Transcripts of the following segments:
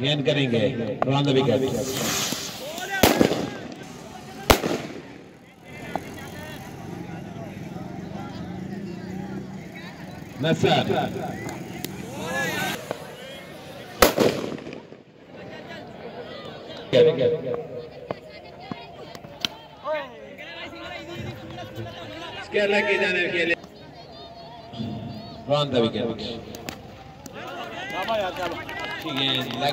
Gain کریں گے راند وکٹ نصر کیرلا کی جانب کے لیے راند وکٹ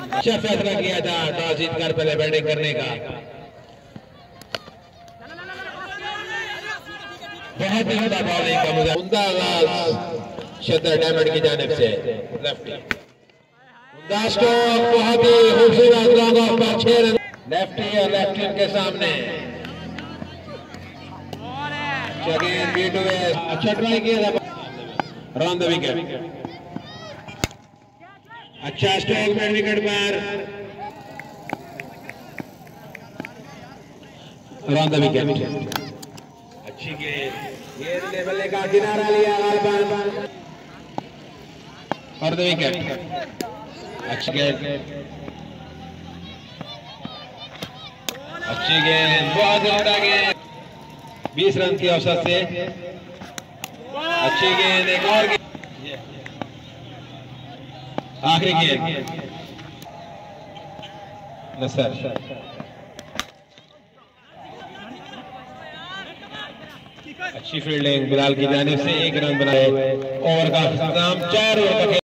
اچھا فیصلہ کیا تھا ٹاس جیت کر پہلے بیٹنگ کرنے کا بہت ہی عمدہ بالنگ کا مظاہرہ عمدہ آغاز شتر ڈیمنڈ کی جانب سے لیفٹی عمدہ سٹوک بہت ہی خوبصورت لانگوں پر چھ رن لیفٹی اور لیفٹی کے سامنے چگین بیٹ ہوئے اچھا ٹرائی کیا تھا راند وکٹ اچھا سٹوک بیٹ وکٹ پر راند وکٹ اچھی گیند گیند نے بلے کا کنارہ لیا غالبان اور دو وکٹ اچھی گیند اچھی گیند بہت عمدہ گیند بیس رن کی اوسط سے۔ اچھی گیند، ایک اور گیند۔ آخری گیند۔ نصر۔ اچھی فیلڈنگ، بلال کی جانب سے ایک رن بنائے۔ اوور کا اختتام چار اوور کا